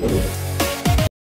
you.